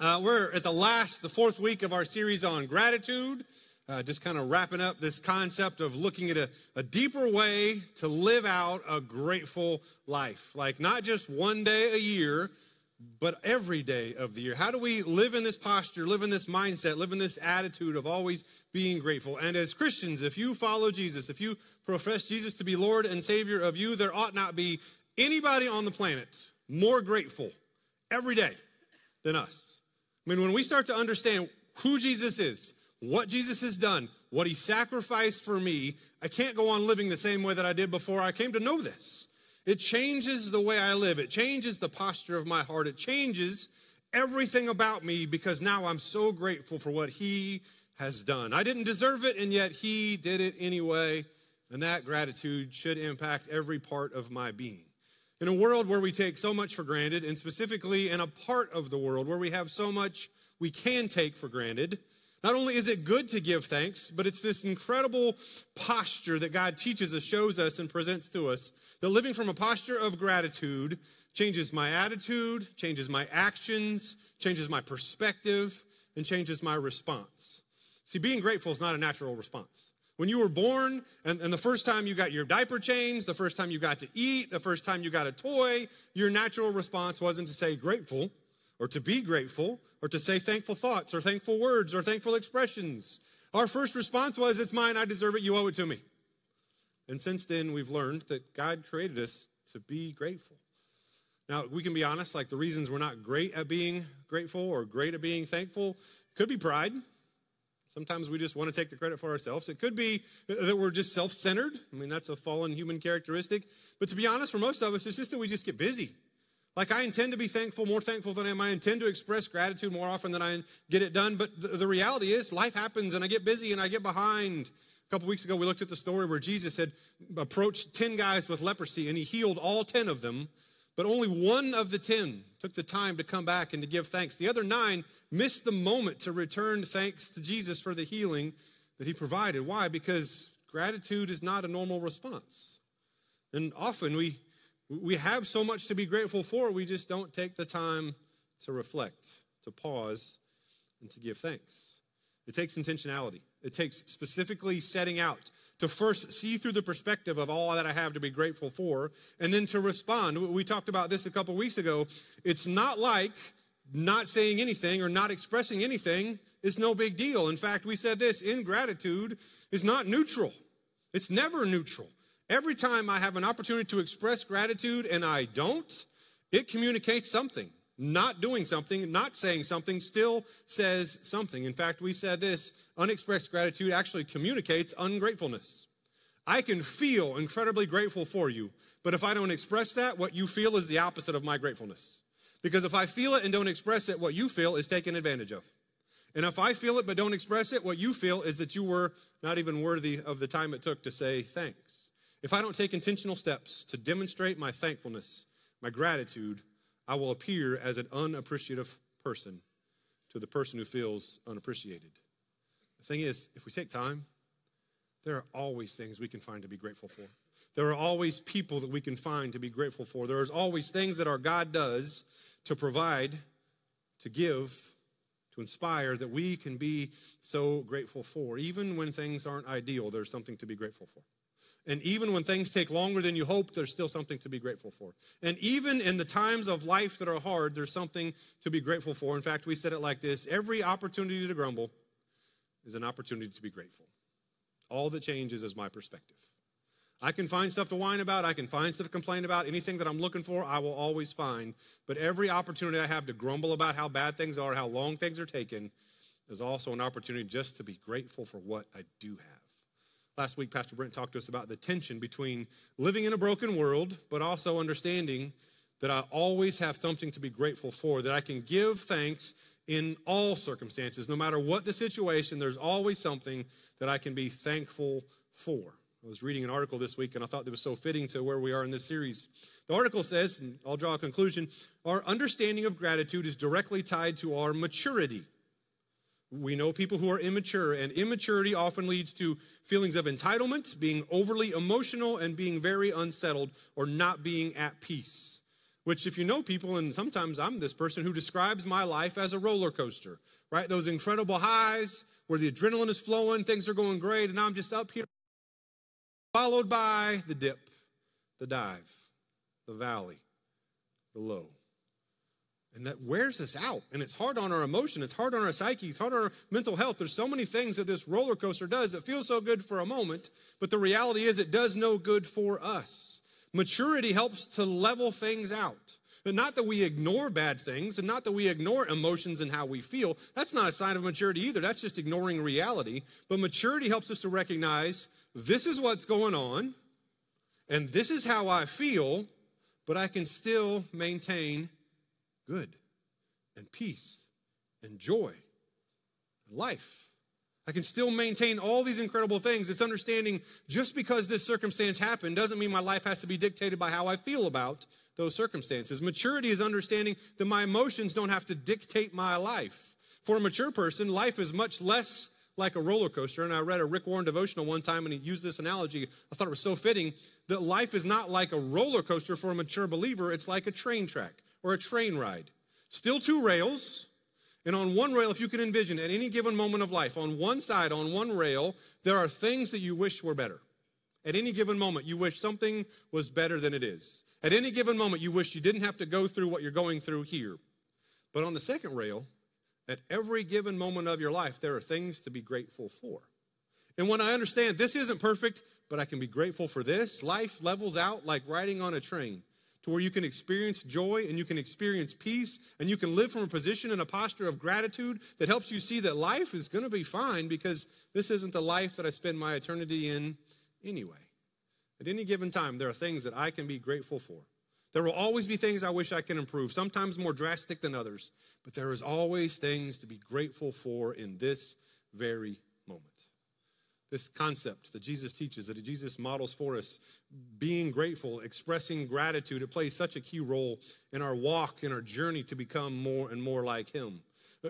Uh, we're at the last, the fourth week of our series on gratitude. Uh, just kind of wrapping up this concept of looking at a, a deeper way to live out a grateful life. Like not just one day a year, but every day of the year. How do we live in this posture, live in this mindset, live in this attitude of always being grateful? And as Christians, if you follow Jesus, if you profess Jesus to be Lord and Savior of you, there ought not be anybody on the planet more grateful every day than us. I mean, when we start to understand who Jesus is, what Jesus has done, what he sacrificed for me, I can't go on living the same way that I did before I came to know this. It changes the way I live, it changes the posture of my heart, it changes everything about me because now I'm so grateful for what he has done. I didn't deserve it, and yet he did it anyway. And that gratitude should impact every part of my being. In a world where we take so much for granted, and specifically in a part of the world where we have so much we can take for granted, not only is it good to give thanks, but it's this incredible posture that God teaches us, shows us, and presents to us that living from a posture of gratitude changes my attitude, changes my actions, changes my perspective, and changes my response. See, being grateful is not a natural response. When you were born, and, and, the first time you got your diaper changed, the first time you got to eat, the first time you got a toy, your natural response wasn't to say grateful or to be grateful or to say thankful thoughts or thankful words or thankful expressions. Our first response was, It's mine, I deserve it, you owe it to me. And since then, we've learned that God created us to be grateful. Now, we can be honest, like the reasons we're not great at being grateful or great at being thankful could be pride. Sometimes we just want to take the credit for ourselves. It could be that we're just self centered. I mean, that's a fallen human characteristic. But to be honest, for most of us, it's just that we just get busy. Like, I intend to be thankful, more thankful than I am. I intend to express gratitude more often than I get it done. But the, the reality is, life happens and I get busy and I get behind. A couple weeks ago, we looked at the story where Jesus had approached 10 guys with leprosy and he healed all 10 of them but only one of the ten took the time to come back and to give thanks. The other nine missed the moment to return thanks to Jesus for the healing that he provided. Why? Because gratitude is not a normal response. And often we, we have so much to be grateful for, we just don't take the time to reflect, to pause, and to give thanks. It takes intentionality. It takes specifically setting out to first see through the perspective of all that I have to be grateful for, and then to respond. We talked about this a couple weeks ago. It's not like not saying anything or not expressing anything is no big deal. In fact, we said this ingratitude is not neutral, it's never neutral. Every time I have an opportunity to express gratitude and I don't, it communicates something not doing something, not saying something, still says something. In fact, we said this unexpressed gratitude actually communicates ungratefulness. I can feel incredibly grateful for you, but if I don't express that, what you feel is the opposite of my gratefulness. Because if I feel it and don't express it, what you feel is taken advantage of. And if I feel it but don't express it, what you feel is that you were not even worthy of the time it took to say thanks. If I don't take intentional steps to demonstrate my thankfulness, my gratitude, I will appear as an unappreciative person to the person who feels unappreciated. The thing is, if we take time, there are always things we can find to be grateful for. There are always people that we can find to be grateful for. There is always things that our God does to provide, to give, to inspire that we can be so grateful for. Even when things aren't ideal, there's something to be grateful for. And even when things take longer than you hoped, there's still something to be grateful for. And even in the times of life that are hard, there's something to be grateful for. In fact, we said it like this every opportunity to grumble is an opportunity to be grateful. All that changes is my perspective. I can find stuff to whine about, I can find stuff to complain about. Anything that I'm looking for, I will always find. But every opportunity I have to grumble about how bad things are, how long things are taking, is also an opportunity just to be grateful for what I do have. Last week, Pastor Brent talked to us about the tension between living in a broken world, but also understanding that I always have something to be grateful for, that I can give thanks in all circumstances. No matter what the situation, there's always something that I can be thankful for. I was reading an article this week and I thought it was so fitting to where we are in this series. The article says, and I'll draw a conclusion, our understanding of gratitude is directly tied to our maturity. We know people who are immature, and immaturity often leads to feelings of entitlement, being overly emotional, and being very unsettled or not being at peace. which, if you know people, and sometimes I'm this person who describes my life as a roller coaster, right? Those incredible highs where the adrenaline is flowing, things are going great, and I'm just up here, followed by the dip, the dive, the valley, the low. And that wears us out. And it's hard on our emotion. It's hard on our psyche. It's hard on our mental health. There's so many things that this roller coaster does. It feels so good for a moment, but the reality is it does no good for us. Maturity helps to level things out. But not that we ignore bad things and not that we ignore emotions and how we feel. That's not a sign of maturity either. That's just ignoring reality. But maturity helps us to recognize this is what's going on and this is how I feel, but I can still maintain good and peace and joy and life. I can still maintain all these incredible things. It's understanding just because this circumstance happened doesn't mean my life has to be dictated by how I feel about those circumstances. Maturity is understanding that my emotions don't have to dictate my life. For a mature person, life is much less like a roller coaster. And I read a Rick Warren devotional one time and he used this analogy. I thought it was so fitting that life is not like a roller coaster for a mature believer, it's like a train track or a train ride. Still two rails. And on one rail, if you can envision at any given moment of life, on one side, on one rail, there are things that you wish were better. At any given moment, you wish something was better than it is. At any given moment, you wish you didn't have to go through what you're going through here. But on the second rail, at every given moment of your life, there are things to be grateful for. And when I understand this isn't perfect, but I can be grateful for this, life levels out like riding on a train to where you can experience joy and you can experience peace and you can live from a position and a posture of gratitude that helps you see that life is going to be fine because this isn't the life that I spend my eternity in anyway. At any given time, there are things that I can be grateful for. There will always be things I wish I can improve, sometimes more drastic than others, but there is always things to be grateful for in this very moment. This concept that Jesus teaches, that Jesus models for us, being grateful, expressing gratitude, it plays such a key role in our walk, in our journey to become more and more like Him.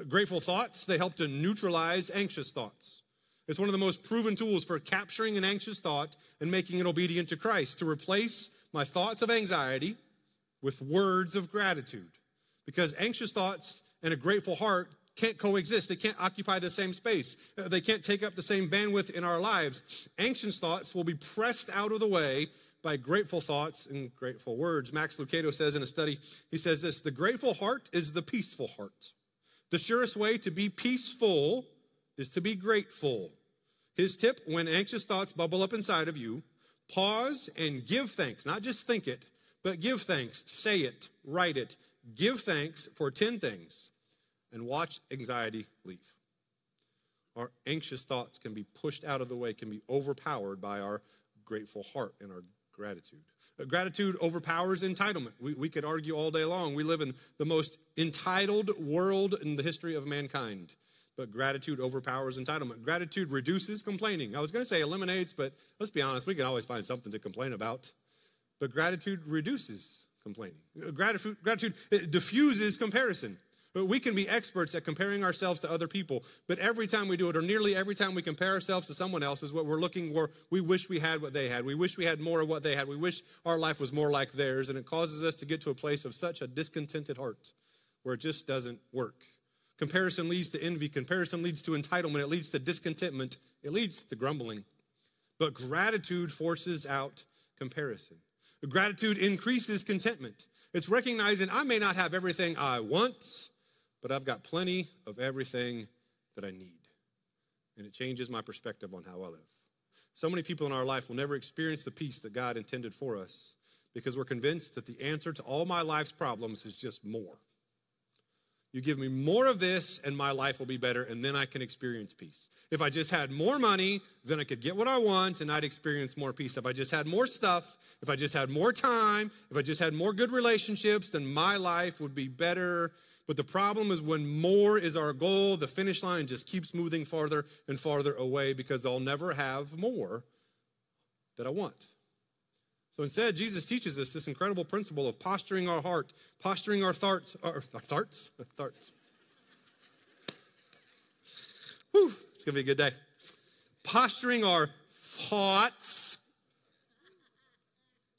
Grateful thoughts, they help to neutralize anxious thoughts. It's one of the most proven tools for capturing an anxious thought and making it obedient to Christ, to replace my thoughts of anxiety with words of gratitude. Because anxious thoughts and a grateful heart can't coexist. They can't occupy the same space. Uh, they can't take up the same bandwidth in our lives. Anxious thoughts will be pressed out of the way by grateful thoughts and grateful words. Max Lucado says in a study, he says this the grateful heart is the peaceful heart. The surest way to be peaceful is to be grateful. His tip when anxious thoughts bubble up inside of you, pause and give thanks. Not just think it, but give thanks. Say it, write it. Give thanks for 10 things and watch anxiety leave. Our anxious thoughts can be pushed out of the way, can be overpowered by our grateful heart and our gratitude. Uh, gratitude overpowers entitlement. We, we could argue all day long. We live in the most entitled world in the history of mankind but gratitude overpowers entitlement. Gratitude reduces complaining. I was going to say eliminates, but let's be honest, we can always find something to complain about. But gratitude reduces complaining. Uh, gratitude, gratitude it diffuses comparison. But we can be experts at comparing ourselves to other people, but every time we do it, or nearly every time we compare ourselves to someone else, is what we're looking for. We wish we had what they had. We wish we had more of what they had. We wish our life was more like theirs, and it causes us to get to a place of such a discontented heart where it just doesn't work. Comparison leads to envy. Comparison leads to entitlement. It leads to discontentment. It leads to grumbling. But gratitude forces out comparison. Gratitude increases contentment. It's recognizing I may not have everything I want, but I've got plenty of everything that I need. And it changes my perspective on how I live. So many people in our life will never experience the peace that God intended for us because we're convinced that the answer to all my life's problems is just more. You give me more of this, and my life will be better, and then I can experience peace. If I just had more money, then I could get what I want, and I'd experience more peace. If I just had more stuff, if I just had more time, if I just had more good relationships, then my life would be better. But the problem is when more is our goal, the finish line just keeps moving farther and farther away because I'll never have more that I want. So instead, Jesus teaches us this incredible principle of posturing our heart, posturing our thoughts, our, thoughts, thoughts. Whew, it's gonna be a good day. Posturing our thoughts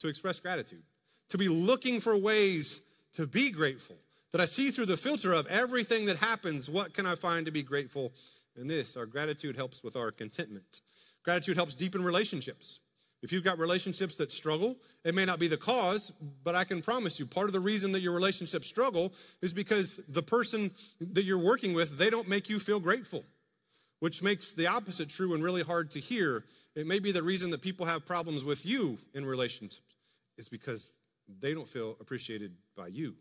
to express gratitude, to be looking for ways to be grateful, that I see through the filter of everything that happens, what can I find to be grateful in this? Our gratitude helps with our contentment. Gratitude helps deepen relationships. If you've got relationships that struggle, it may not be the cause, but I can promise you part of the reason that your relationships struggle is because the person that you're working with, they don't make you feel grateful, which makes the opposite true and really hard to hear. It may be the reason that people have problems with you in relationships is because they don't feel appreciated by you.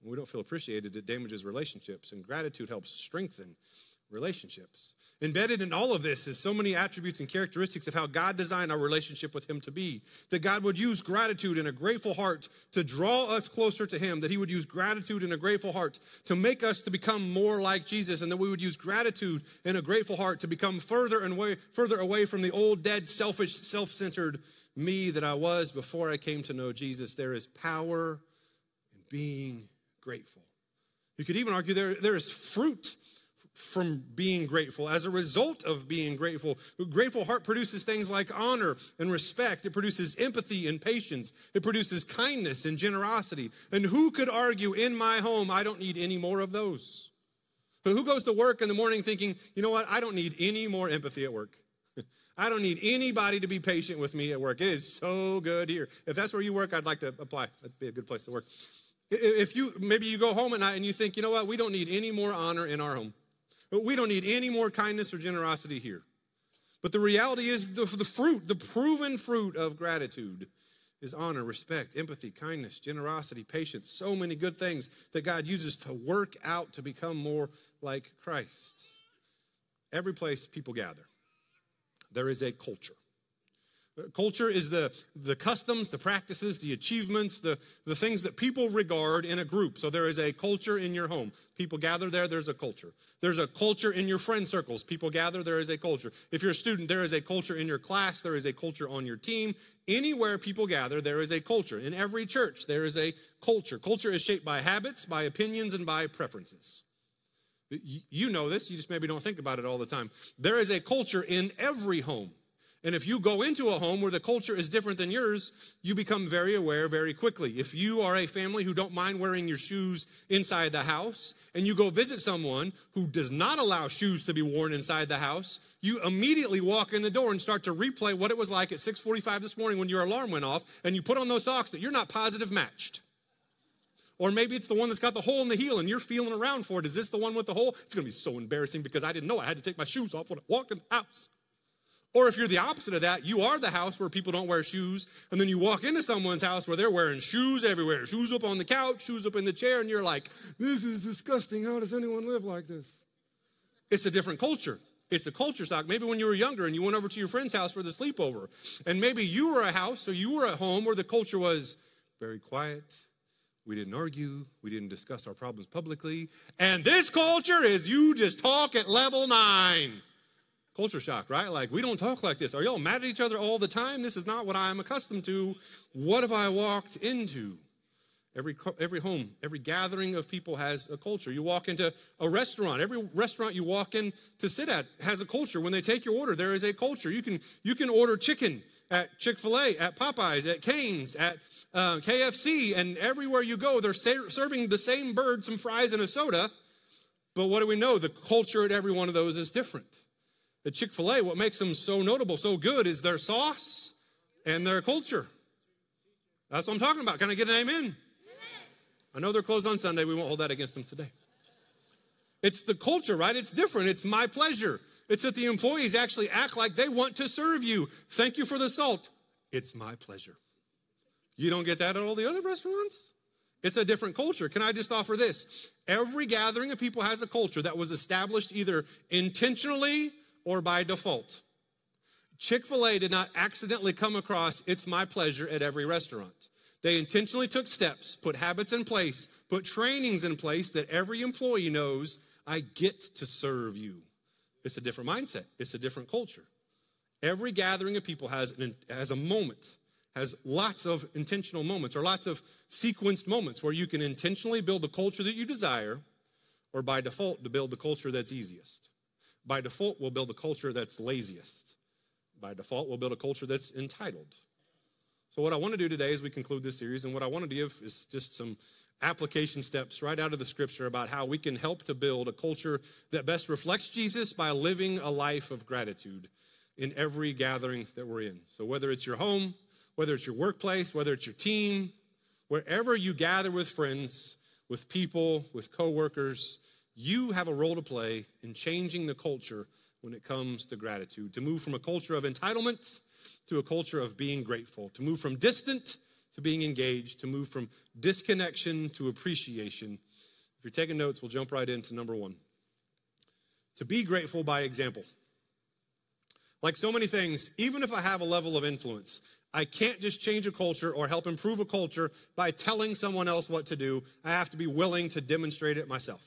When we don't feel appreciated, it damages relationships, and gratitude helps strengthen relationships. Embedded in all of this is so many attributes and characteristics of how God designed our relationship with Him to be. That God would use gratitude and a grateful heart to draw us closer to Him. That He would use gratitude and a grateful heart to make us to become more like Jesus. And that we would use gratitude and a grateful heart to become further and way, further away from the old, dead, selfish, self centered me that I was before I came to know Jesus. There is power in being grateful. You could even argue there, there is fruit from being grateful. As a result of being grateful, a grateful heart produces things like honor and respect. It produces empathy and patience. It produces kindness and generosity. And who could argue in my home, I don't need any more of those? Who goes to work in the morning thinking, you know what, I don't need any more empathy at work? I don't need anybody to be patient with me at work. It is so good here. If that's where you work, I'd like to apply. That'd be a good place to work. If you maybe you go home at night and you think, you know what, we don't need any more honor in our home. But we don't need any more kindness or generosity here. But the reality is the, the fruit, the proven fruit of gratitude is honor, respect, empathy, kindness, generosity, patience, so many good things that God uses to work out to become more like Christ. Every place people gather, there is a culture. Culture is the, the customs, the practices, the achievements, the, the things that people regard in a group. So there is a culture in your home. People gather there, there's a culture. There's a culture in your friend circles. People gather, there is a culture. If you're a student, there is a culture in your class, there is a culture on your team. Anywhere people gather, there is a culture. In every church, there is a culture. Culture is shaped by habits, by opinions, and by preferences. You know this, you just maybe don't think about it all the time. There is a culture in every home. And if you go into a home where the culture is different than yours, you become very aware very quickly. If you are a family who don't mind wearing your shoes inside the house, and you go visit someone who does not allow shoes to be worn inside the house, you immediately walk in the door and start to replay what it was like at 6:45 this morning when your alarm went off, and you put on those socks that you're not positive matched. Or maybe it's the one that's got the hole in the heel and you're feeling around for it. Is this the one with the hole? It's going to be so embarrassing because I didn't know I had to take my shoes off when I walked in the house. Or if you're the opposite of that, you are the house where people don't wear shoes, and then you walk into someone's house where they're wearing shoes everywhere shoes up on the couch, shoes up in the chair, and you're like, this is disgusting. How does anyone live like this? It's a different culture. It's a culture shock. Maybe when you were younger and you went over to your friend's house for the sleepover, and maybe you were a house, so you were at home where the culture was very quiet. We didn't argue. We didn't discuss our problems publicly. And this culture is you just talk at level nine. Culture shock, right? Like, we don't talk like this. Are y'all mad at each other all the time? This is not what I'm accustomed to. What have I walked into? Every, every home, every gathering of people has a culture. You walk into a restaurant, every restaurant you walk in to sit at has a culture. When they take your order, there is a culture. You can, you can order chicken at Chick fil A, at Popeyes, at Cane's, at uh, KFC, and everywhere you go, they're ser- serving the same bird, some fries, and a soda. But what do we know? The culture at every one of those is different. At Chick fil A, what makes them so notable, so good, is their sauce and their culture. That's what I'm talking about. Can I get an amen? amen? I know they're closed on Sunday. We won't hold that against them today. It's the culture, right? It's different. It's my pleasure. It's that the employees actually act like they want to serve you. Thank you for the salt. It's my pleasure. You don't get that at all the other restaurants? It's a different culture. Can I just offer this? Every gathering of people has a culture that was established either intentionally or by default. Chick fil A did not accidentally come across it's my pleasure at every restaurant. They intentionally took steps, put habits in place, put trainings in place that every employee knows I get to serve you. It's a different mindset, it's a different culture. Every gathering of people has, an, has a moment, has lots of intentional moments or lots of sequenced moments where you can intentionally build the culture that you desire or by default to build the culture that's easiest. By default, we'll build a culture that's laziest. By default, we'll build a culture that's entitled. So, what I want to do today as we conclude this series, and what I want to give is just some application steps right out of the scripture about how we can help to build a culture that best reflects Jesus by living a life of gratitude in every gathering that we're in. So, whether it's your home, whether it's your workplace, whether it's your team, wherever you gather with friends, with people, with coworkers, you have a role to play in changing the culture when it comes to gratitude, to move from a culture of entitlement to a culture of being grateful, to move from distant to being engaged, to move from disconnection to appreciation. If you're taking notes, we'll jump right into number one. To be grateful by example. Like so many things, even if I have a level of influence, I can't just change a culture or help improve a culture by telling someone else what to do. I have to be willing to demonstrate it myself.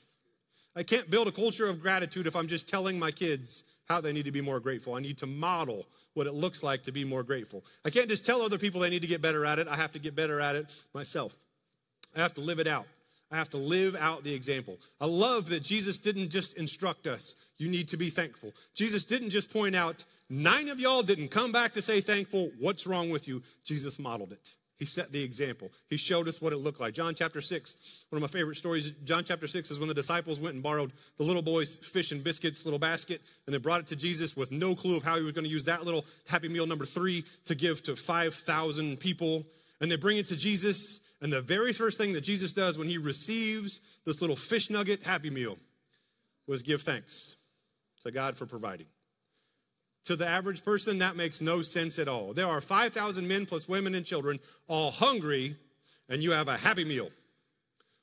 I can't build a culture of gratitude if I'm just telling my kids how they need to be more grateful. I need to model what it looks like to be more grateful. I can't just tell other people they need to get better at it. I have to get better at it myself. I have to live it out. I have to live out the example. I love that Jesus didn't just instruct us, you need to be thankful. Jesus didn't just point out, nine of y'all didn't come back to say thankful. What's wrong with you? Jesus modeled it. He set the example. He showed us what it looked like. John chapter 6, one of my favorite stories. John chapter 6 is when the disciples went and borrowed the little boy's fish and biscuits little basket, and they brought it to Jesus with no clue of how he was going to use that little Happy Meal number three to give to 5,000 people. And they bring it to Jesus, and the very first thing that Jesus does when he receives this little fish nugget Happy Meal was give thanks to God for providing. To the average person, that makes no sense at all. There are 5,000 men plus women and children all hungry, and you have a happy meal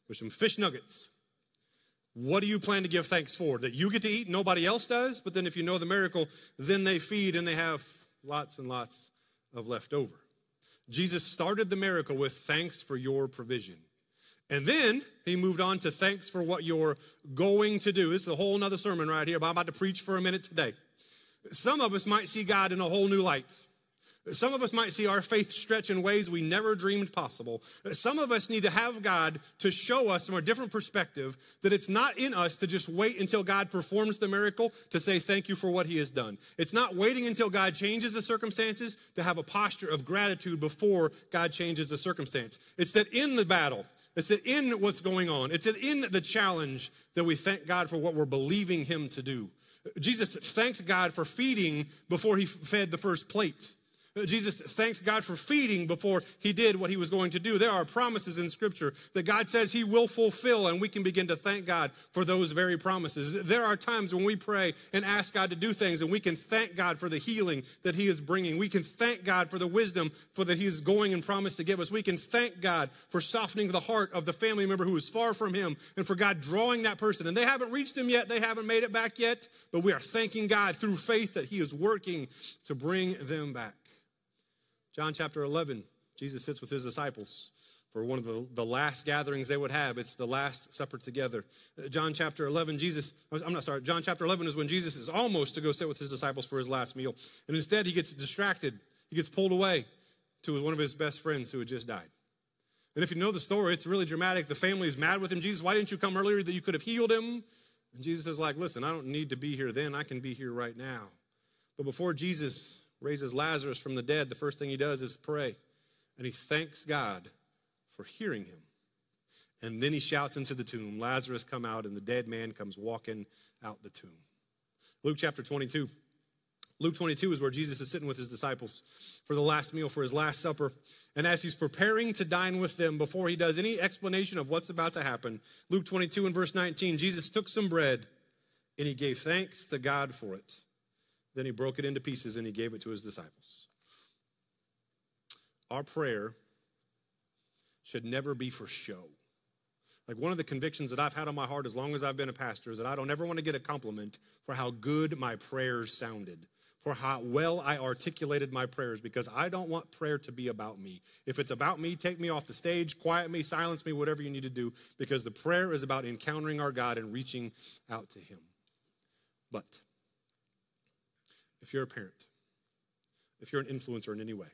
with some fish nuggets. What do you plan to give thanks for? That you get to eat, nobody else does? But then, if you know the miracle, then they feed and they have lots and lots of leftover. Jesus started the miracle with thanks for your provision. And then he moved on to thanks for what you're going to do. This is a whole nother sermon right here, but I'm about to preach for a minute today. Some of us might see God in a whole new light. Some of us might see our faith stretch in ways we never dreamed possible. Some of us need to have God to show us from a different perspective that it's not in us to just wait until God performs the miracle to say thank you for what he has done. It's not waiting until God changes the circumstances to have a posture of gratitude before God changes the circumstance. It's that in the battle, it's that in what's going on, it's that in the challenge that we thank God for what we're believing him to do. Jesus thanked God for feeding before he fed the first plate. Uh, Jesus thanked God for feeding before he did what he was going to do. There are promises in Scripture that God says he will fulfill, and we can begin to thank God for those very promises. There are times when we pray and ask God to do things, and we can thank God for the healing that he is bringing. We can thank God for the wisdom for that he is going and promised to give us. We can thank God for softening the heart of the family member who is far from him, and for God drawing that person. And they haven't reached him yet, they haven't made it back yet, but we are thanking God through faith that he is working to bring them back. John chapter 11, Jesus sits with his disciples for one of the, the last gatherings they would have. It's the Last Supper together. Uh, John chapter 11, Jesus, I'm not sorry, John chapter 11 is when Jesus is almost to go sit with his disciples for his last meal. And instead, he gets distracted, he gets pulled away to one of his best friends who had just died. And if you know the story, it's really dramatic. The family is mad with him. Jesus, why didn't you come earlier that you could have healed him? And Jesus is like, listen, I don't need to be here then. I can be here right now. But before Jesus raises Lazarus from the dead, the first thing he does is pray. And he thanks God for hearing him. And then he shouts into the tomb, Lazarus, come out, and the dead man comes walking out the tomb. Luke chapter 22. Luke 22 is where Jesus is sitting with his disciples for the last meal, for his last supper. And as he's preparing to dine with them, before he does any explanation of what's about to happen, Luke 22 and verse 19, Jesus took some bread and he gave thanks to God for it. Then he broke it into pieces and he gave it to his disciples. Our prayer should never be for show. Like one of the convictions that I've had on my heart as long as I've been a pastor is that I don't ever want to get a compliment for how good my prayers sounded, for how well I articulated my prayers, because I don't want prayer to be about me. If it's about me, take me off the stage, quiet me, silence me, whatever you need to do, because the prayer is about encountering our God and reaching out to Him. But if you're a parent, if you're an influencer in any way.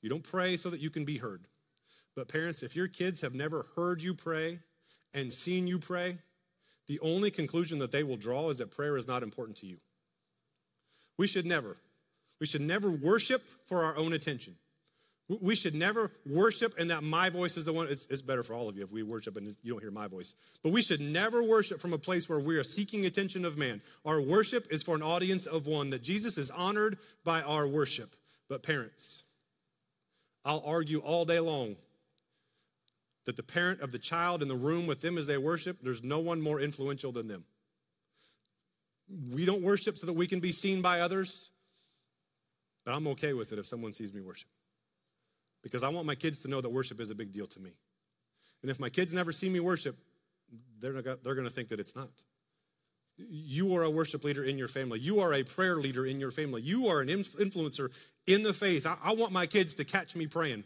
You don't pray so that you can be heard. But parents, if your kids have never heard you pray and seen you pray, the only conclusion that they will draw is that prayer is not important to you. We should never, we should never worship for our own attention. We should never worship and that my voice is the one. It's, it's, better for all of you if we worship and you don't hear my voice. But we should never worship from a place where we are seeking attention of man. Our worship is for an audience of one, that Jesus is honored by our worship. But parents, I'll argue all day long that the parent of the child in the room with them as they worship, there's no one more influential than them. We don't worship so that we can be seen by others, but I'm okay with it if someone sees me worship because I want my kids to know that worship is a big deal to me. And if my kids never see me worship, they're, they're going to think that it's not. You are a worship leader in your family. You are a prayer leader in your family. You are an influencer in the faith. I, I want my kids to catch me praying.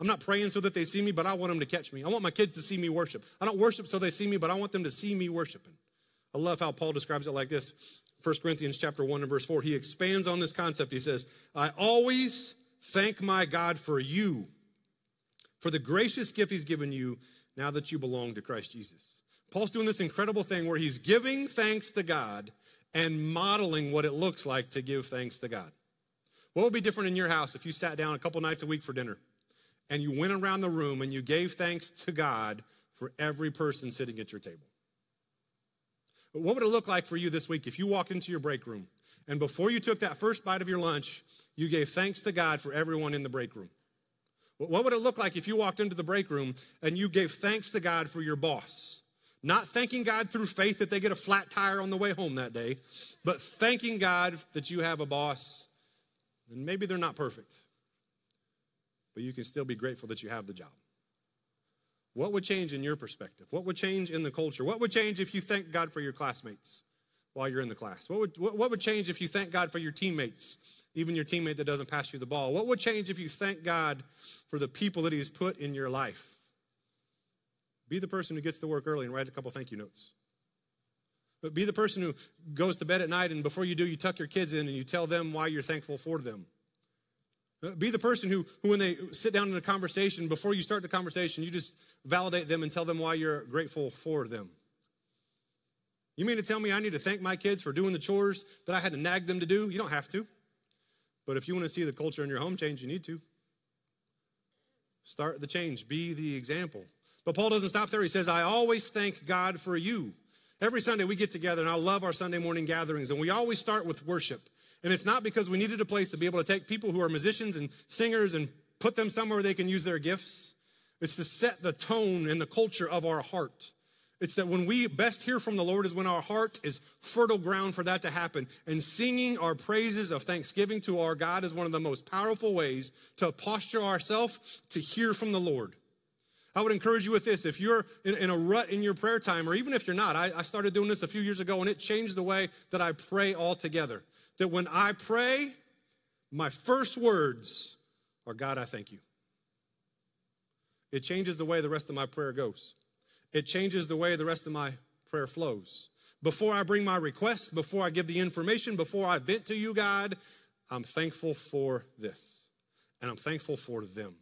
I'm not praying so that they see me, but I want them to catch me. I want my kids to see me worship. I don't worship so they see me, but I want them to see me worshiping. I love how Paul describes it like this. 1 Corinthians chapter 1 and verse 4. He expands on this concept. He says, I always Thank my God for you, for the gracious gift he's given you now that you belong to Christ Jesus. Paul's doing this incredible thing where he's giving thanks to God and modeling what it looks like to give thanks to God. What would be different in your house if you sat down a couple nights a week for dinner and you went around the room and you gave thanks to God for every person sitting at your table? What would it look like for you this week if you walked into your break room and before you took that first bite of your lunch, you gave thanks to God for everyone in the break room. What would it look like if you walked into the break room and you gave thanks to God for your boss? Not thanking God through faith that they get a flat tire on the way home that day, but thanking God that you have a boss. And maybe they're not perfect, but you can still be grateful that you have the job. What would change in your perspective? What would change in the culture? What would change if you thank God for your classmates while you're in the class? What would, what would change if you thank God for your teammates even your teammate that doesn't pass you the ball? What would change if you thank God for the people that He's put in your life? Be the person who gets to work early and write a couple thank you notes. But be the person who goes to bed at night and before you do, you tuck your kids in and you tell them why you're thankful for them. Uh, be the person who, who, when they sit down in a conversation, before you start the conversation, you just validate them and tell them why you're grateful for them. You mean to tell me I need to thank my kids for doing the chores that I had to nag them to do? You don't have to. But if you want to see the culture in your home change, you need to. Start the change, be the example. But Paul doesn't stop there. He says, I always thank God for you. Every Sunday we get together, and I love our Sunday morning gatherings, and we always start with worship. And it's not because we needed a place to be able to take people who are musicians and singers and put them somewhere they can use their gifts. It's to set the tone and the culture of our heart. It's that when we best hear from the Lord is when our heart is fertile ground for that to happen. And singing our praises of thanksgiving to our God is one of the most powerful ways to posture ourselves to hear from the Lord. I would encourage you with this. If you're in, in a rut in your prayer time, or even if you're not, I, I started doing this a few years ago and it changed the way that I pray altogether. That when I pray, my first words are, God, I thank you. It changes the way the rest of my prayer goes it changes the way the rest of my prayer flows. Before I bring my requests, before I give the information, before I vent to you, God, I'm thankful for this. And I'm thankful for them.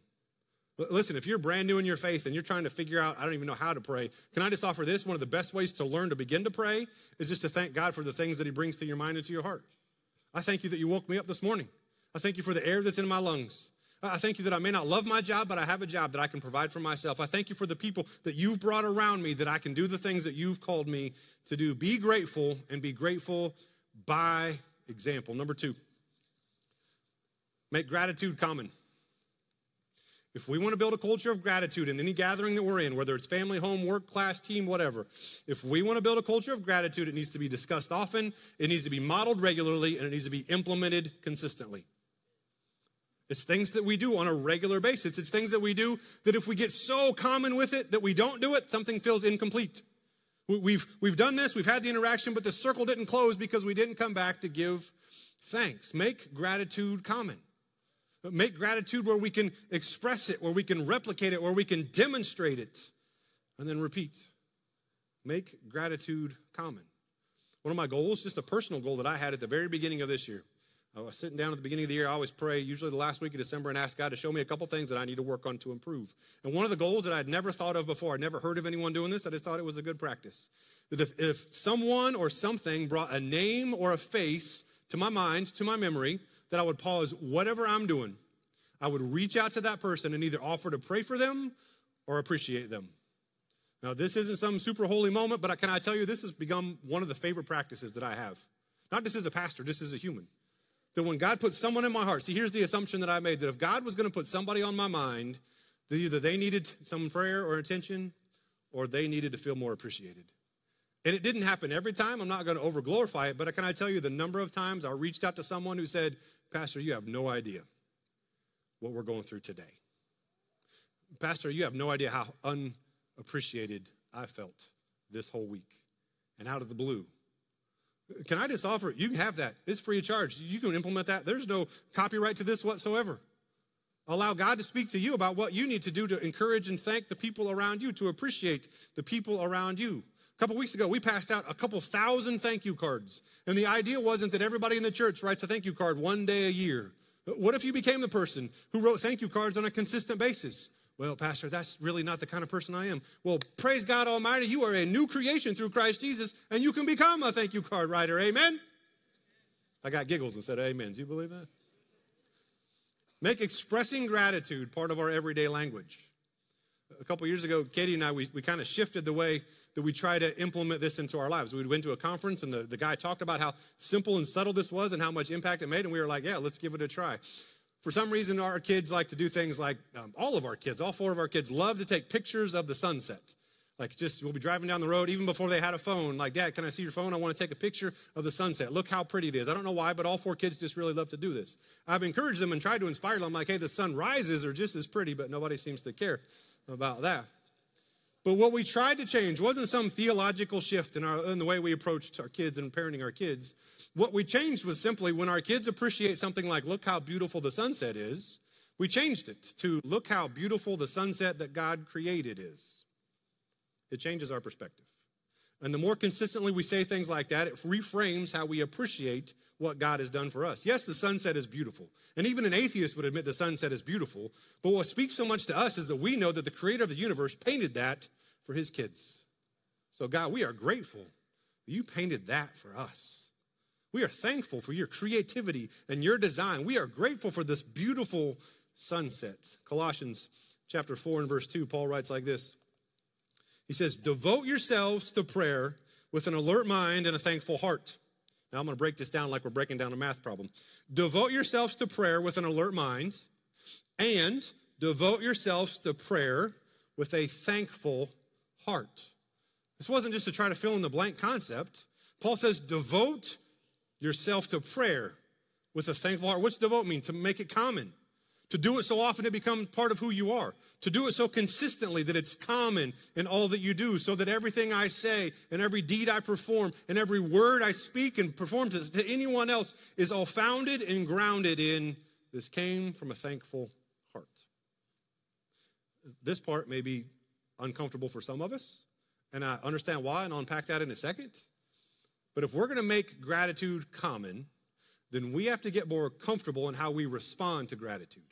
Listen, if you're brand new in your faith and you're trying to figure out, I don't even know how to pray, can I just offer this? One of the best ways to learn to begin to pray is just to thank God for the things that He brings to your mind and to your heart. I thank you that you woke me up this morning. I thank you for the air that's in my lungs. I thank you that I may not love my job, but I have a job that I can provide for myself. I thank you for the people that you've brought around me that I can do the things that you've called me to do. Be grateful and be grateful by example. Number two, make gratitude common. If we want to build a culture of gratitude in any gathering that we're in, whether it's family, home, work, class, team, whatever, if we want to build a culture of gratitude, it needs to be discussed often, it needs to be modeled regularly, and it needs to be implemented consistently. It's things that we do on a regular basis. It's things that we do that if we get so common with it that we don't do it, something feels incomplete. We've, we've done this, we've had the interaction, but the circle didn't close because we didn't come back to give thanks. Make gratitude common. Make gratitude where we can express it, where we can replicate it, where we can demonstrate it, and then repeat. Make gratitude common. One of my goals, just a personal goal that I had at the very beginning of this year, I was sitting down at the beginning of the year. I always pray, usually the last week of December, and ask God to show me a couple things that I need to work on to improve. And one of the goals that I'd never thought of before, I'd never heard of anyone doing this, I just thought it was a good practice. That if, if someone or something brought a name or a face to my mind, to my memory, that I would pause whatever I'm doing. I would reach out to that person and either offer to pray for them or appreciate them. Now, this isn't some super holy moment, but I can I tell you, this has become one of the favorite practices that I have. Not just as a pastor, just as a human. That when God puts someone in my heart, see, here's the assumption that I made that if God was going to put somebody on my mind, that either they needed some prayer or attention or they needed to feel more appreciated. And it didn't happen every time. I'm not going to over glorify it, but I can I tell you the number of times I reached out to someone who said, Pastor, you have no idea what we're going through today. Pastor, you have no idea how unappreciated I felt this whole week and out of the blue. Can I just offer it? You can have that. It's free of charge. You can implement that. There's no copyright to this whatsoever. Allow God to speak to you about what you need to do to encourage and thank the people around you, to appreciate the people around you. A couple weeks ago, we passed out a couple thousand thank you cards. And the idea wasn't that everybody in the church writes a thank you card one day a year. What if you became the person who wrote thank you cards on a consistent basis? Well, Pastor, that's really not the kind of person I am. Well, praise God Almighty, you are a new creation through Christ Jesus, and you can become a thank you card writer. Amen? I got giggles instead of Do You believe that? Make expressing gratitude part of our everyday language. A couple years ago, Katie and I, we, we kind of shifted the way that we try to implement this into our lives. We went to a conference and the, the guy talked about how simple and subtle this was and how much impact it made, and we were like, yeah, let's give it a try. For some reason, our kids like to do things like um, all of our kids, all four of our kids, love to take pictures of the sunset. Like, just we'll be driving down the road, even before they had a phone. Like, Dad, can I see your phone? I want to take a picture of the sunset. Look how pretty it is. I don't know why, but all four kids just really love to do this. I've encouraged them and tried to inspire them. I'm like, hey, the sun rises are just as pretty, but nobody seems to care about that. But what we tried to change wasn't some theological shift in, our, in the way we approached our kids and parenting our kids. What we changed was simply when our kids appreciate something like, look how beautiful the sunset is, we changed it to look how beautiful the sunset that God created is. It changes our perspective. And the more consistently we say things like that, it reframes how we appreciate what God has done for us. Yes, the sunset is beautiful. And even an atheist would admit the sunset is beautiful. But what speaks so much to us is that we know that the creator of the universe painted that for his kids. So, God, we are grateful you painted that for us. We are thankful for your creativity and your design. We are grateful for this beautiful sunset. Colossians chapter 4 and verse 2, Paul writes like this He says, Devote yourselves to prayer with an alert mind and a thankful heart. Now, I'm going to break this down like we're breaking down a math problem. Devote yourselves to prayer with an alert mind and devote yourselves to prayer with a thankful heart. This wasn't just to try to fill in the blank concept. Paul says, devote yourself to prayer with a thankful heart. What's devote mean? To make it common. To do it so often it becomes part of who you are. To do it so consistently that it's common in all that you do, so that everything I say and every deed I perform and every word I speak and perform to, to anyone else is all founded and grounded in this came from a thankful heart. This part may be uncomfortable for some of us, and I understand why, and I'll unpack that in a second. But if we're going to make gratitude common, then we have to get more comfortable in how we respond to gratitude.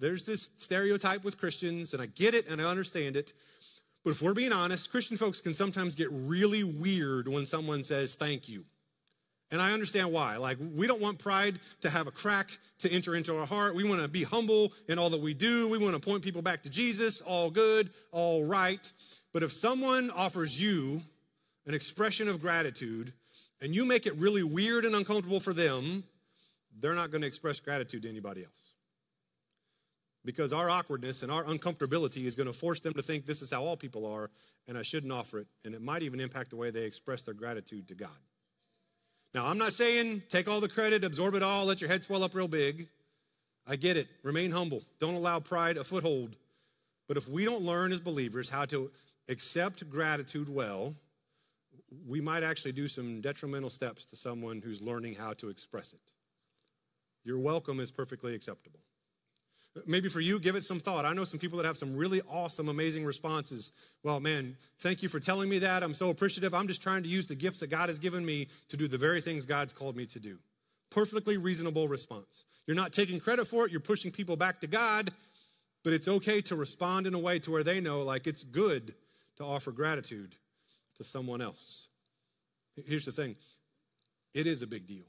There's this stereotype with Christians, and I get it and I understand it. But if we're being honest, Christian folks can sometimes get really weird when someone says thank you. And I understand why. Like, we don't want pride to have a crack to enter into our heart. We want to be humble in all that we do. We want to point people back to Jesus. All good, all right. But if someone offers you an expression of gratitude and you make it really weird and uncomfortable for them, they're not going to express gratitude to anybody else. Because our awkwardness and our uncomfortability is going to force them to think this is how all people are, and I shouldn't offer it. And it might even impact the way they express their gratitude to God. Now, I'm not saying take all the credit, absorb it all, let your head swell up real big. I get it. Remain humble. Don't allow pride a foothold. But if we don't learn as believers how to accept gratitude well, we might actually do some detrimental steps to someone who's learning how to express it. Your welcome is perfectly acceptable. Maybe for you, give it some thought. I know some people that have some really awesome, amazing responses. Well, man, thank you for telling me that. I'm so appreciative. I'm just trying to use the gifts that God has given me to do the very things God's called me to do. Perfectly reasonable response. You're not taking credit for it, you're pushing people back to God, but it's okay to respond in a way to where they know, like, it's good to offer gratitude to someone else. Here's the thing it is a big deal.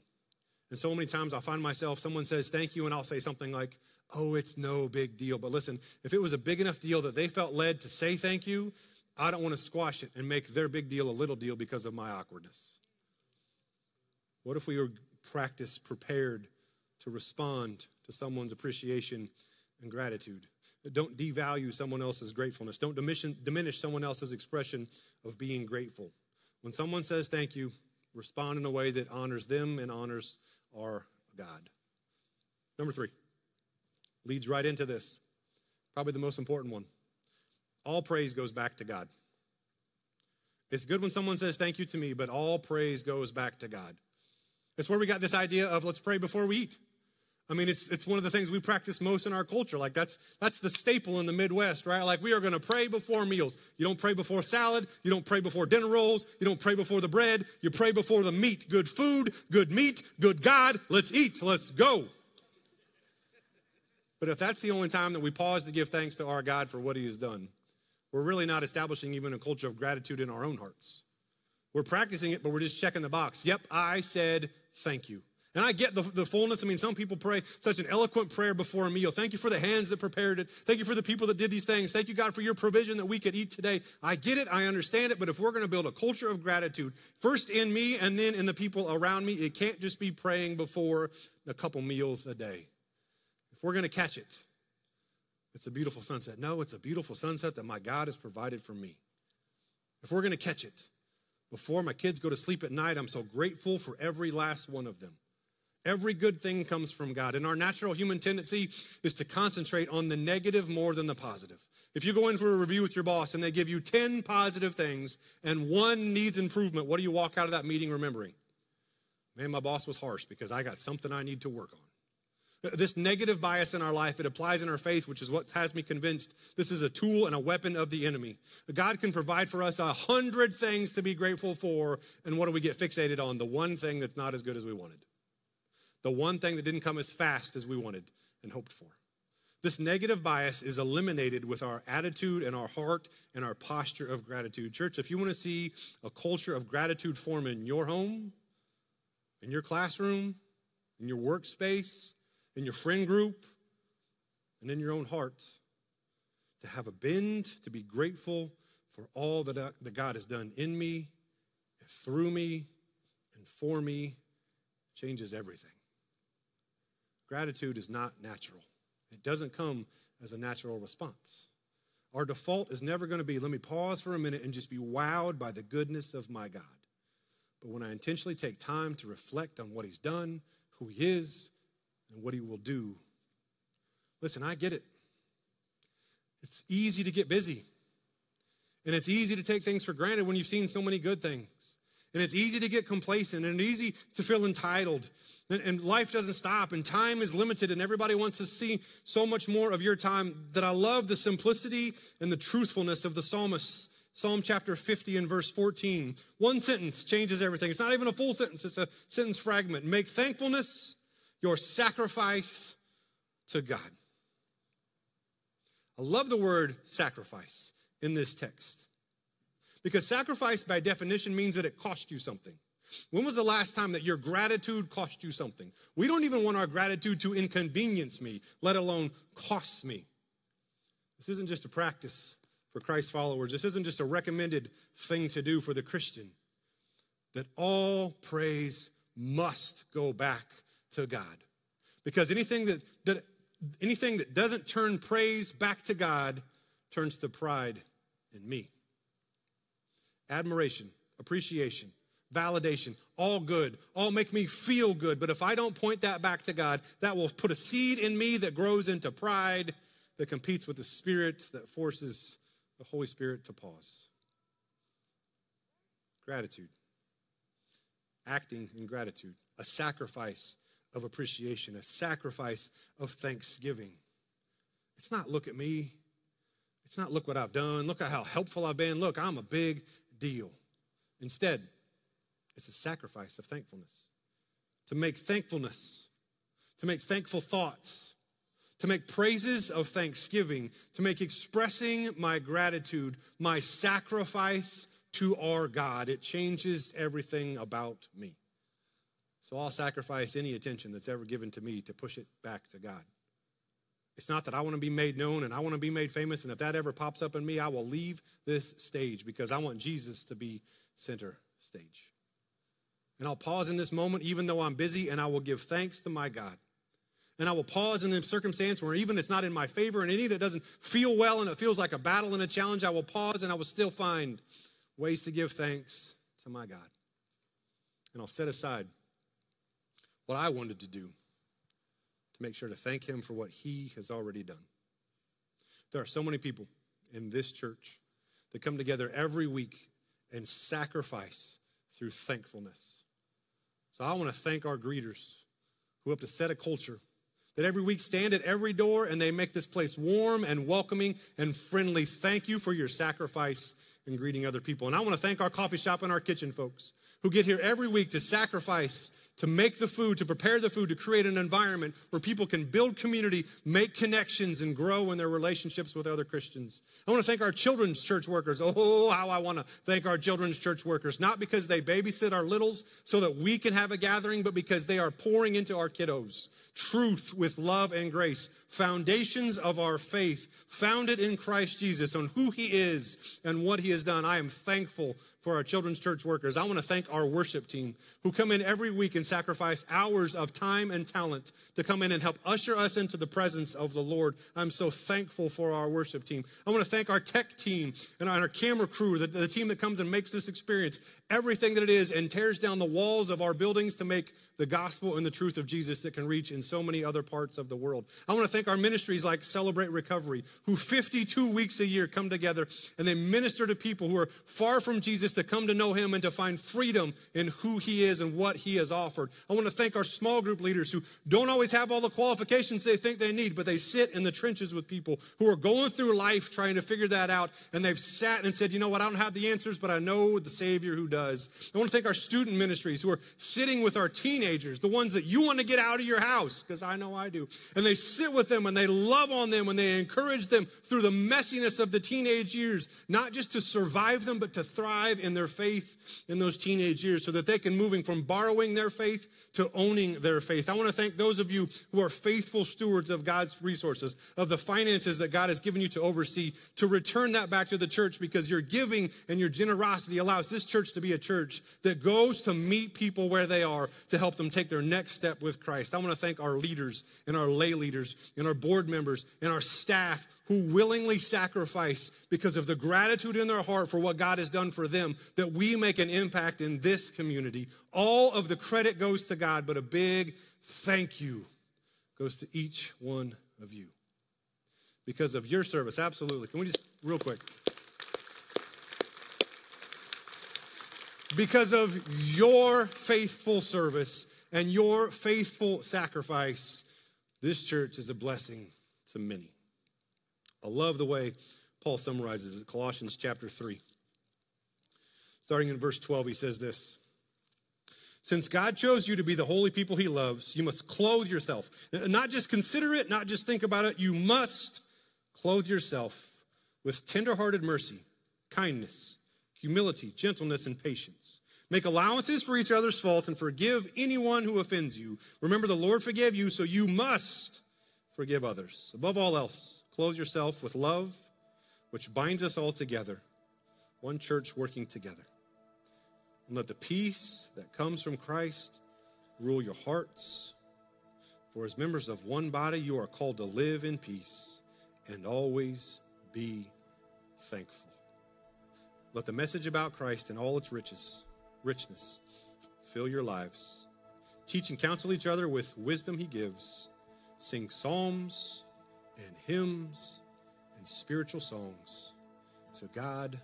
And so many times I'll find myself, someone says thank you, and I'll say something like, oh, it's no big deal. But listen, if it was a big enough deal that they felt led to say thank you, I don't want to squash it and make their big deal a little deal because of my awkwardness. What if we were practice prepared to respond to someone's appreciation and gratitude? Don't devalue someone else's gratefulness. Don't diminish someone else's expression of being grateful. When someone says thank you, respond in a way that honors them and honors our God. Number three leads right into this, probably the most important one. All praise goes back to God. It's good when someone says thank you to me, but all praise goes back to God. It's where we got this idea of let's pray before we eat. I mean, it's, it's one of the things we practice most in our culture. Like that's, that's the staple in the Midwest, right? Like we are going to pray before meals. You don't pray before salad. You don't pray before dinner rolls. You don't pray before the bread. You pray before the meat. Good food, good meat, good God. Let's eat. Let's go. But if that's the only time that we pause to give thanks to our God for what he has done, we're really not establishing even a culture of gratitude in our own hearts. We're practicing it, but we're just checking the box. Yep, I said thank you. And I get the, the fullness. I mean, some people pray such an eloquent prayer before a meal. Thank you for the hands that prepared it. Thank you for the people that did these things. Thank you, God, for your provision that we could eat today. I get it. I understand it. But if we're going to build a culture of gratitude, first in me and then in the people around me, it can't just be praying before a couple meals a day. If we're going to catch it, it's a beautiful sunset. No, it's a beautiful sunset that my God has provided for me. If we're going to catch it, before my kids go to sleep at night, I'm so grateful for every last one of them. Every good thing comes from God. And our natural human tendency is to concentrate on the negative more than the positive. If you go in for a review with your boss and they give you 10 positive things and one needs improvement, what do you walk out of that meeting remembering? Man, my boss was harsh because I got something I need to work on. This negative bias in our life, it applies in our faith, which is what has me convinced this is a tool and a weapon of the enemy. God can provide for us a hundred things to be grateful for, and what do we get fixated on? The one thing that's not as good as we wanted the one thing that didn't come as fast as we wanted and hoped for. This negative bias is eliminated with our attitude and our heart and our posture of gratitude. Church, if you want to see a culture of gratitude form in your home, in your classroom, in your workspace, in your friend group, and in your own heart, to have a bend, to be grateful for all that, uh, that God has done in me, through me, and for me, changes everything. Gratitude is not natural, it doesn't come as a natural response. Our default is never going to be, let me pause for a minute and just be wowed by the goodness of my God. But when I intentionally take time to reflect on what He's done, who He is, and what He will do, listen, I get it. It's easy to get busy. And it's easy to take things for granted when you've seen so many good things. And it's easy to get complacent and easy to feel entitled. And, and, life doesn't stop and time is limited and everybody wants to see so much more of your time that I love the simplicity and the truthfulness of the psalmist. Psalm chapter 50 and verse 14. One sentence changes everything. It's not even a full sentence, it's a sentence fragment. Make thankfulness your sacrifice to God. I love the word sacrifice in this text. Because sacrifice, by definition, means that it cost you something. When was the last time that your gratitude cost you something? We don't even want our gratitude to inconvenience me, let alone cost me. This isn't just a practice for Christ followers. This isn't just a recommended thing to do for the Christian. That all praise must go back to God. Because anything that, that anything that doesn't turn praise back to God turns to pride in me admiration, appreciation, validation, all good, all make me feel good. But if I don't point that back to God, that will put a seed in me that grows into pride that competes with the Spirit that forces the Holy Spirit to pause. Gratitude. Acting in gratitude. A sacrifice of appreciation, a sacrifice of thanksgiving. It's not look at me. It's not look what I've done. Look at how helpful I've been. Look, I'm a big deal. Instead, it's a sacrifice of thankfulness. To make thankfulness, to make thankful thoughts, to make praises of thanksgiving, to make expressing my gratitude, my sacrifice to our God. It changes everything about me. So I'll sacrifice any attention that's ever given to me to push it back to God. It's not that I want to be made known and I want to be made famous. And if that ever pops up in me, I will leave this stage because I want Jesus to be center stage. And I'll pause in this moment, even though I'm busy, and I will give thanks to my God. And I will pause in the circumstance where even it's not in my favor and any that doesn't feel well and it feels like a battle and a challenge, I will pause and I will still find ways to give thanks to my God. And I'll set aside what I wanted to do to make sure to thank Him for what He has already done. There are so many people in this church that come together every week and sacrifice through thankfulness. So I want to thank our greeters who have to set a culture that every week stand at every door and they make this place warm and welcoming and friendly. Thank you for your sacrifice in greeting other people. And I want to thank our coffee shop and our kitchen folks who get here every week to sacrifice to make the food, to prepare the food, to create an environment where people can build community, make connections, and grow in their relationships with other Christians. I want to thank our children's church workers. Oh, how I want to thank our children's church workers, not because they babysit our littles so that we can have a gathering, but because they are pouring into our kiddos truth with love and grace, foundations of our faith, founded in Christ Jesus on who he is and what he has done. I am thankful for our children's church workers. I want to thank our worship team who come in every week and sacrifice hours of time and talent to come in and help usher us into the presence of the Lord. I'm so thankful for our worship team. I want to thank our tech team and our camera crew, the, the team that comes and makes this experience everything that it is and tears down the walls of our buildings to make the gospel and the truth of Jesus that can reach in so many other parts of the world. I want to thank our ministries like Celebrate Recovery, who 52 weeks a year come together and they minister to people who are far from Jesus to come to know him and to find freedom in who he is and what he has offered. I want to thank our small group leaders who don't always have all the qualifications they think they need, but they sit in the trenches with people who are going through life trying to figure that out and they've sat and said, you know what, I don't have the answers, but I know the Savior who does. I want to thank our student ministries who are sitting with our teenagers, the ones that you want to get out of your house, because I know I do. And they sit with them and they love on them and they encourage them through the messiness of the teenage years, not just to survive them, but to thrive in their faith in those teenage years so that they can moving from borrowing their faith to owning their faith. I want to thank those of you who are faithful stewards of God's resources, of the finances that God has given you to oversee, to return that back to the church because your giving and your generosity allows this church to be a church that goes to meet people where they are to help them take their next step with Christ. I want to thank our leaders and our lay leaders and our board members and our staff who willingly sacrifice because of the gratitude in their heart for what God has done for them, that we make an impact in this community. All of the credit goes to God, but a big thank you goes to each one of you because of your service. Absolutely. Can we just, real quick? Because of your faithful service and your faithful sacrifice, this church is a blessing to many. I love the way Paul summarizes it. Colossians chapter 3. Starting in verse 12, he says this Since God chose you to be the holy people he loves, you must clothe yourself. Not just consider it, not just think about it, you must clothe yourself with tenderhearted mercy, kindness humility, gentleness, and patience. Make allowances for each other's faults and forgive anyone who offends you. Remember, the Lord forgave you, so you must forgive others. Above all else, clothe yourself with love, which binds us all together, one church working together. And let the peace that comes from Christ rule your hearts. For as members of one body, you are called to live in peace and always be thankful. Let the message about Christ and all its riches, richness fill your lives. Teach and counsel each other with wisdom he gives. Sing psalms and hymns and spiritual songs to God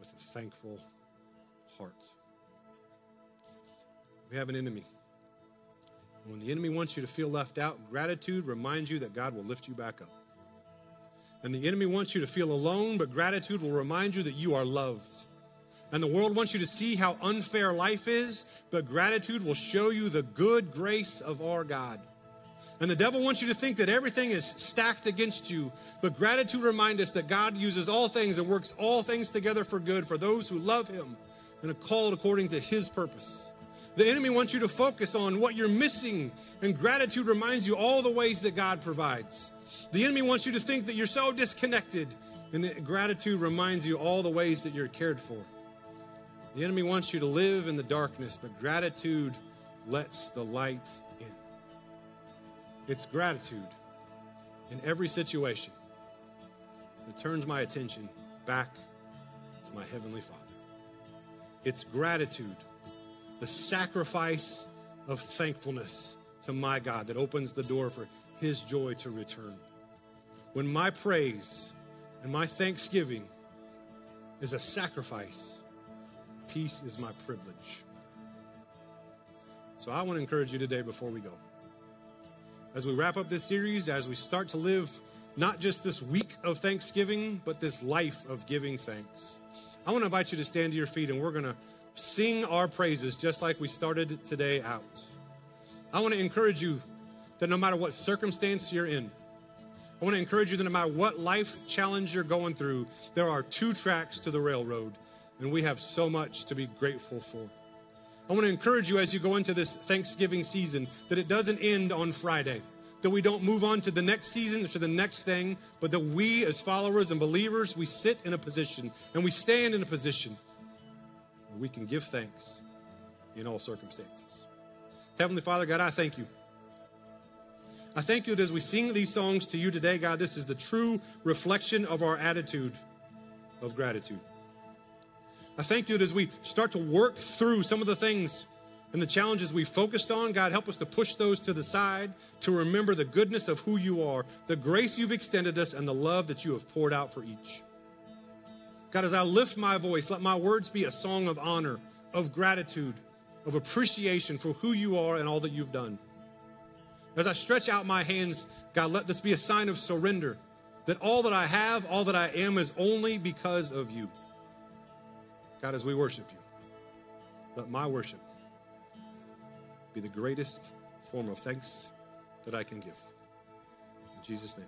with a thankful heart. We have an enemy. When the enemy wants you to feel left out, gratitude reminds you that God will lift you back up. And the enemy wants you to feel alone, but gratitude will remind you that you are loved. And the world wants you to see how unfair life is, but gratitude will show you the good grace of our God. And the devil wants you to think that everything is stacked against you, but gratitude reminds us that God uses all things and works all things together for good for those who love him and are called according to his purpose. The enemy wants you to focus on what you're missing, and gratitude reminds you all the ways that God provides. The enemy wants you to think that you're so disconnected, and that gratitude reminds you all the ways that you're cared for. The enemy wants you to live in the darkness, but gratitude lets the light in. It's gratitude in every situation that turns my attention back to my Heavenly Father. It's gratitude, the sacrifice of thankfulness to my God that opens the door for His joy to return. When my praise and my thanksgiving is a sacrifice, peace is my privilege. So I want to encourage you today before we go. As we wrap up this series, as we start to live not just this week of Thanksgiving, but this life of giving thanks. I want to invite you to stand to your feet and we're going to sing our praises just like we started today out. I want to encourage you that no matter what circumstance you're in, I want to encourage you that no matter what life challenge you're going through, there are two tracks to the railroad, and we have so much to be grateful for. I want to encourage you as you go into this Thanksgiving season that it doesn't end on Friday that we don't move on to the next season, to the next thing, but that we, as followers and believers, we sit in a position and we stand in a position where we can give thanks in all circumstances. Heavenly Father, God, I thank you. I thank you that as we sing these songs to you today, God, this is the true reflection of our attitude of gratitude. I thank you that as we start to work through some of the things and the challenges we focused on, God, help us to push those to the side, to remember the goodness of who you are, the grace you've extended us, and the love that you have poured out for each. God, as I lift my voice, let my words be a song of honor, of gratitude, of appreciation for who you are and all that you've done. As I stretch out my hands, God, let this be a sign of surrender that all that I have, all that I am is only because of you. God, as we worship you, let my worship be the greatest form of thanks that I can give. In Jesus' name.